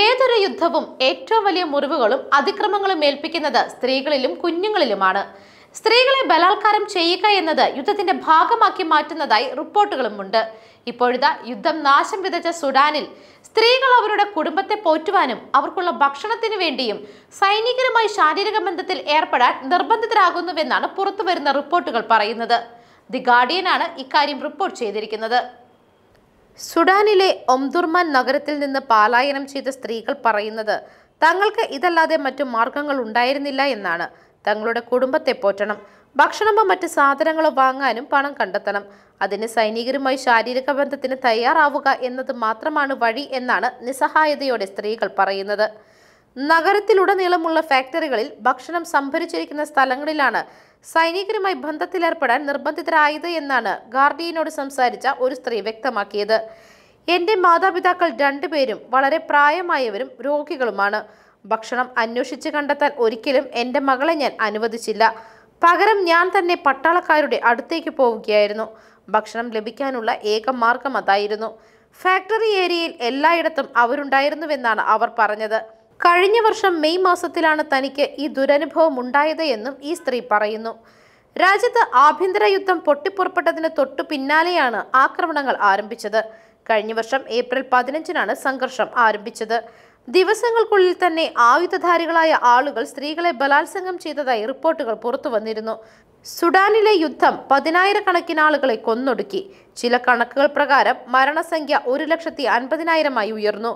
ഏതൊരു യുദ്ധവും ഏറ്റവും വലിയ മുറിവുകളും അതിക്രമങ്ങളും ഏൽപ്പിക്കുന്നത് സ്ത്രീകളിലും കുഞ്ഞുങ്ങളിലുമാണ്. സ്ത്രീകളെ ബലാത്കാരം ചെയ്യുക എന്നത് യുദ്ധത്തിന്റെ ഭാഗമാക്കി മാറ്റുന്നതായി റിപ്പോർട്ടുകളുമുണ്ട്. ഇപ്പോഴത്തെ യുദ്ധം നാശം വിതച്ച സുഡാനിൽ സ്ത്രീകൾ അവരുടെ കുടുംബത്തെ പോറ്റുവാനും അവർക്കുള്ള ഭക്ഷണത്തിനു വേണ്ടിയും സൈനികരുമായി ശാരീരിക ബന്ധത്തിൽ ഏർപ്പെടാൻ നിർബന്ധിതരാകുന്നുവെന്നാണ് പുറത്തുവരുന്ന റിപ്പോർട്ടുകൾ പറയുന്നത്. ദി ഗാർഡിയനാണ് ഇക്കാര്യം റിപ്പോർട്ട് ചെയ്തിരിക്കുന്നത്. സുഡാനിലെ ഒംദുർമാൻ നഗരത്തിൽ നിന്ന് പാലായനം ചെയ്ത സ്ത്രീകൾ പറയുന്നത് തങ്ങൾക്ക് ഇതല്ലാതെ മറ്റു മാർഗങ്ങൾ ഉണ്ടായിരുന്നില്ല എന്നാണ്. തങ്ങളുടെ കുടുംബത്തെ പോറ്റണം. ഭക്ഷണമോ മറ്റ് സാധനങ്ങളോ വാങ്ങാനും പണം കണ്ടെത്തണം. അതിന് സൈനികരുമായി ശാരീരിക ബന്ധത്തിന് തയ്യാറാവുക എന്നത് മാത്രമാണ് വഴി എന്നാണ് നിസ്സഹായതയോടെ സ്ത്രീകൾ പറയുന്നത്. നഗരത്തിലുടനീളമുള്ള ഫാക്ടറികളിൽ ഭക്ഷണം സംഭരിച്ചിരിക്കുന്ന സ്ഥലങ്ങളിലാണ് സൈനികരുമായി ബന്ധത്തിലേർപ്പെടാൻ നിർബന്ധിതരായത് എന്നാണ് ഗാർഡിയനോട് സംസാരിച്ച ഒരു സ്ത്രീ വ്യക്തമാക്കിയത്. എന്റെ മാതാപിതാക്കൾ രണ്ടുപേരും വളരെ പ്രായമായവരും രോഗികളുമാണ്. ഭക്ഷണം അന്വേഷിച്ച് കണ്ടെത്താൻ ഒരിക്കലും എന്റെ മകളെ ഞാൻ അനുവദിച്ചില്ല. പകരം ഞാൻ തന്നെ പട്ടാളക്കാരുടെ അടുത്തേക്ക് പോവുകയായിരുന്നു. ഭക്ഷണം ലഭിക്കാനുള്ള ഏക മാർഗം അതായിരുന്നു. ഫാക്ടറി ഏരിയയിൽ എല്ലായിടത്തും അവരുണ്ടായിരുന്നുവെന്നാണ് അവർ പറഞ്ഞത്. കഴിഞ്ഞ വർഷം മെയ് മാസത്തിലാണ് തനിക്ക് ഈ ദുരനുഭവം ഉണ്ടായത് എന്നും ഈ സ്ത്രീ പറയുന്നു. രാജ്യത്ത് ആഭ്യന്തര യുദ്ധം പൊട്ടിപ്പുറപ്പെട്ടതിന് തൊട്ടു പിന്നാലെയാണ് ആക്രമണങ്ങൾ ആരംഭിച്ചത്. കഴിഞ്ഞ വർഷം ഏപ്രിൽ പതിനഞ്ചിനാണ് സംഘർഷം ആരംഭിച്ചത്. ദിവസങ്ങൾക്കുള്ളിൽ തന്നെ ആയുധധാരികളായ ആളുകൾ സ്ത്രീകളെ ബലാത്സംഗം ചെയ്തതായി റിപ്പോർട്ടുകൾ പുറത്തു വന്നിരുന്നു. സുഡാനിലെ യുദ്ധം പതിനായിരക്കണക്കിന് ആളുകളെ കൊന്നൊടുക്കി. ചില കണക്കുകൾ പ്രകാരം മരണസംഖ്യ ഒരു ലക്ഷത്തി അൻപതിനായിരമായി ഉയർന്നു.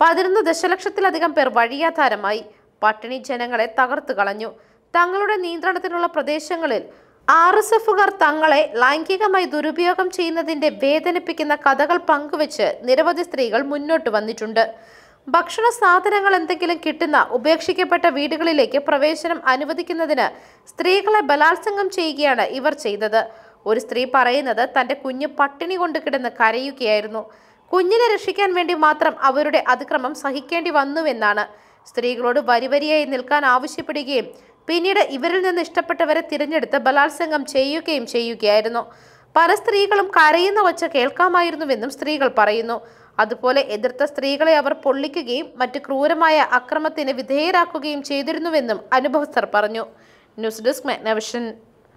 പതിനൊന്ന് ദശലക്ഷത്തിലധികം പേർ വഴിയാധാരമായി. പട്ടിണി ജനങ്ങളെ തകർത്തു കളഞ്ഞു. തങ്ങളുടെ നിയന്ത്രണത്തിനുള്ള പ്രദേശങ്ങളിൽ ആർ എസ് എഫുകാർ തങ്ങളെ ലൈംഗികമായി ദുരുപയോഗം ചെയ്യുന്നതിന്റെ വേദനിപ്പിക്കുന്ന കഥകൾ പങ്കുവെച്ച് നിരവധി സ്ത്രീകൾ മുന്നോട്ട് വന്നിട്ടുണ്ട്. ഭക്ഷണ സാധനങ്ങൾ എന്തെങ്കിലും കിട്ടുന്ന ഉപേക്ഷിക്കപ്പെട്ട വീടുകളിലേക്ക് പ്രവേശനം അനുവദിക്കുന്നതിന് സ്ത്രീകളെ ബലാത്സംഗം ചെയ്യുകയാണ് ഇവർ ചെയ്തത്. ഒരു സ്ത്രീ പറയുന്നത് തന്റെ കുഞ്ഞ് പട്ടിണി കൊണ്ട് കിടന്ന് കരയുകയായിരുന്നു. കുഞ്ഞിനെ രക്ഷിക്കാൻ വേണ്ടി മാത്രം അവരുടെ അതിക്രമം സഹിക്കേണ്ടി വന്നുവെന്നാണ്. സ്ത്രീകളോട് വരിവരിയായി നിൽക്കാൻ ആവശ്യപ്പെടുകയും പിന്നീട് ഇവരിൽ നിന്ന് ഇഷ്ടപ്പെട്ടവരെ തിരഞ്ഞെടുത്ത് ബലാത്സംഗം ചെയ്യുകയും ചെയ്യുകയായിരുന്നു. പല സ്ത്രീകളും കരയുന്ന വച്ച കേൾക്കാമായിരുന്നുവെന്നും സ്ത്രീകൾ പറയുന്നു. അതുപോലെ എതിർത്ത സ്ത്രീകളെ അവർ പൊള്ളിക്കുകയും മറ്റ് ക്രൂരമായ അക്രമത്തിന് വിധേയരാക്കുകയും ചെയ്തിരുന്നുവെന്നും അനുഭവസ്ഥർ പറഞ്ഞു. News desk മെഗ്നവിഷൻ.